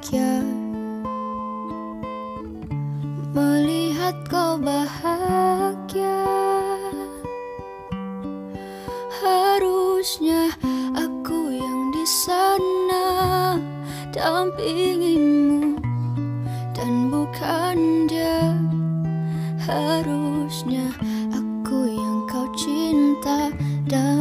bahagia. Melihat kau bahagia. Harusnya aku yang di sana Dampingimu dan bukan dia. Harusnya aku yang kau cinta dan